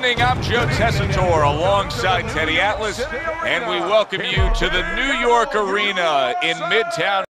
evening. I'm Joe Tessitore alongside Teddy Atlas, and we welcome you to the New York Arena in Midtown.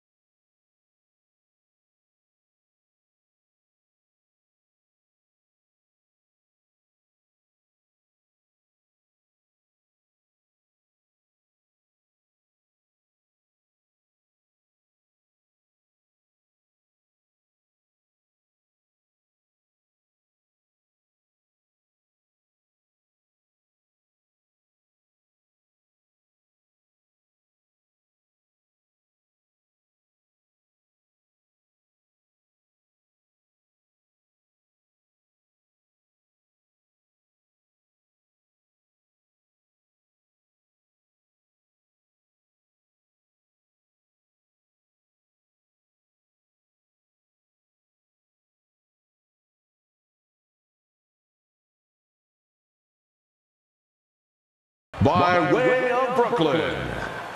By way of Brooklyn,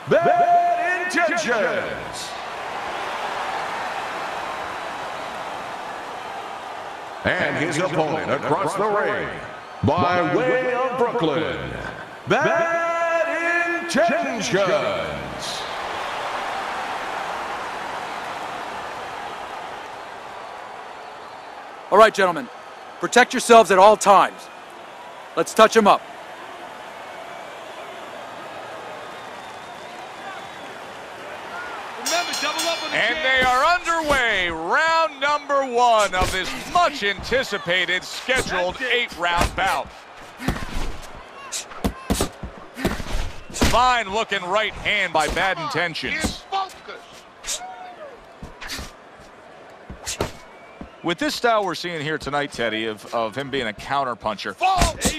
Bad Intentions. And his opponent across the ring, by way of Brooklyn, Bad Intentions. All right, gentlemen. Protect yourselves at all times. Let's touch them up. Number one of this much anticipated scheduled eight round bout. Fine looking right hand by bad intentions. With this style we're seeing here tonight, Teddy, of, of him being a counter puncher,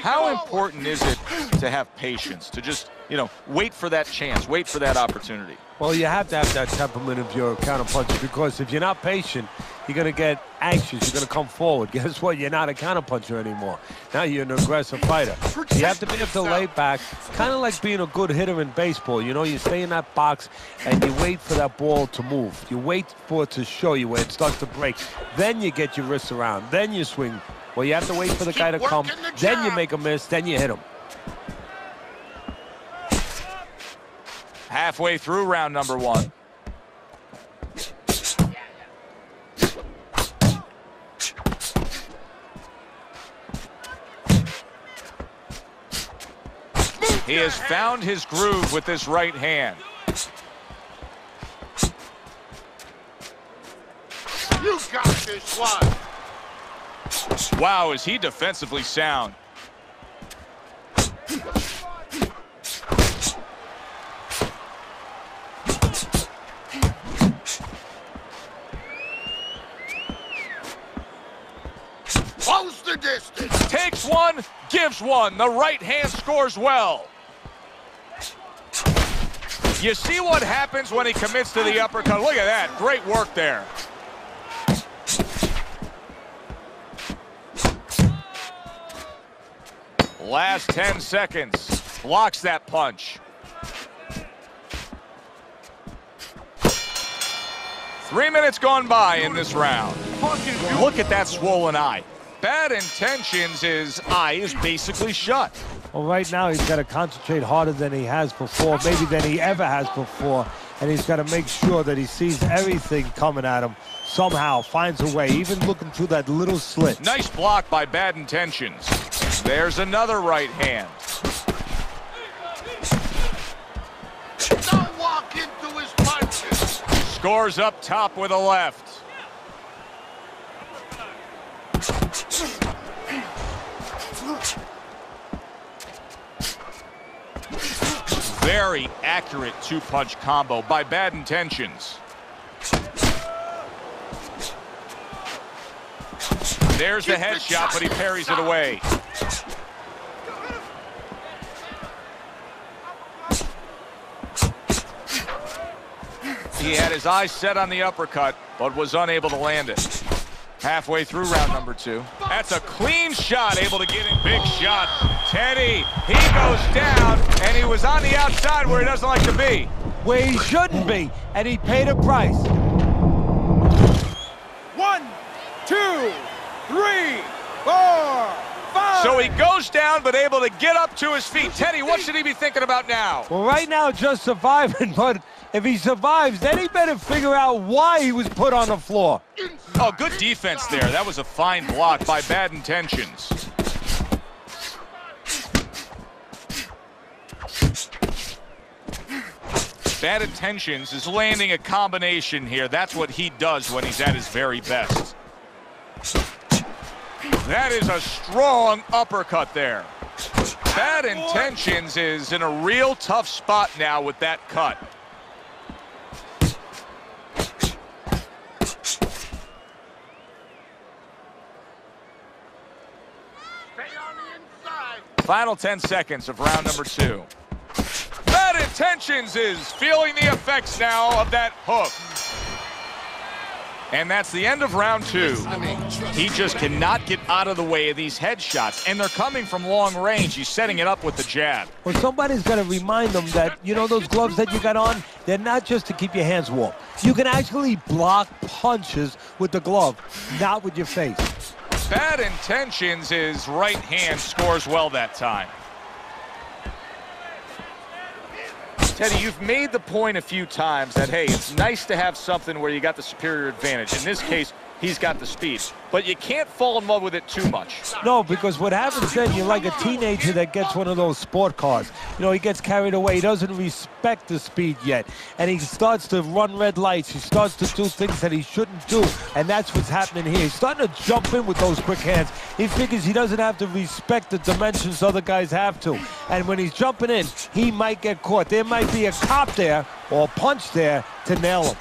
how important is it to have patience, to just, you know, wait for that chance, wait for that opportunity? Well, you have to have that temperament of your counterpuncher because if you're not patient, you're going to get anxious. You're going to come forward. Guess what? You're not a counterpuncher anymore. Now you're an aggressive fighter. You have to be able to lay back, kind of like being a good hitter in baseball. You know, you stay in that box and you wait for that ball to move. You wait for it to show you where it starts to break. Then you get your wrists around. Then you swing. Well, you have to wait for the guy to come. Then you make a miss. Then you hit him. Halfway through round number one. He has found his groove with this right hand. You got this one. Wow, is he defensively sound. Close the distance. Takes one, gives one. The right hand scores well. You see what happens when he commits to the uppercut. Look at that. Great work there. Last 10 seconds. Blocks that punch. Three minutes gone by in this round. Look at that swollen eye. Bad intentions, his eye is basically shut. Well, right now he's got to concentrate harder than he has before, maybe than he ever has before. And he's got to make sure that he sees everything coming at him somehow, finds a way, even looking through that little slit. Nice block by bad intentions. There's another right hand. Don't walk into his punches. Scores up top with a left. Very accurate two-punch combo by bad intentions. There's the headshot, but he parries it away. He had his eyes set on the uppercut, but was unable to land it. Halfway through round number two. That's a clean shot, able to get in. Big shot. Teddy, he goes down, and he was on the outside where he doesn't like to be. Where he shouldn't be, and he paid a price. One, two, three, four, So he goes down, but able to get up to his feet. Teddy, what should he be thinking about now? Well, right now, just surviving, but if he survives, then he better figure out why he was put on the floor. Oh, good defense there. That was a fine block by bad intentions. Bad intentions is landing a combination here. That's what he does when he's at his very best. That is a strong uppercut there. Bad intentions is in a real tough spot now with that cut. Final 10 seconds of round number two. Intentions is feeling the effects now of that hook. And that's the end of round two. He just cannot get out of the way of these headshots, and they're coming from long range. He's setting it up with the jab. Well, somebody's got to remind them that, you know, those gloves that you got on, they're not just to keep your hands warm. You can actually block punches with the glove, not with your face. Bad Intentions, his right hand scores well that time. Teddy, you've made the point a few times that, hey, it's nice to have something where you got the superior advantage. In this case, he's got the speed. But you can't fall in love with it too much. No, because what happens then, you're like a teenager that gets one of those sport cars. You know, he gets carried away. He doesn't respect the speed yet. And he starts to run red lights. He starts to do things that he shouldn't do. And that's what's happening here. He's starting to jump in with those quick hands. He figures he doesn't have to respect the dimensions other guys have to. And when he's jumping in, he might get caught. There might be a cop there or a punch there to nail him.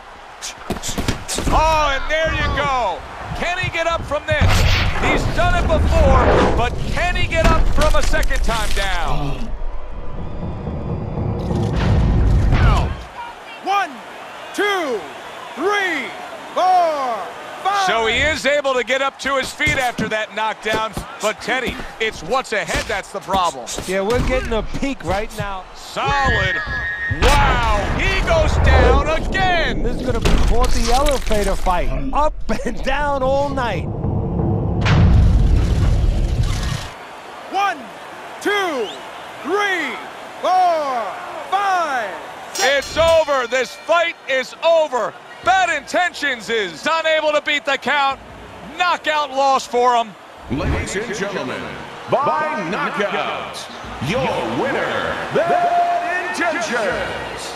Oh, and there you go. Can he get up from this? He's done it before, but can he get up from a second time down? Now, One, two, three, four, five. So he is able to get up to his feet after that knockdown. But Teddy, it's what's ahead that's the problem. Yeah, we're getting a peek right now. Solid. Wow, he goes down again. This is going to be called the elevator fight. Up and down all night. One, two, three, four, five. It's over. This fight is over. Bad Intentions is unable to beat the count. Knockout loss for him. Ladies and gentlemen, by knockout, your winner, Bad Intentions.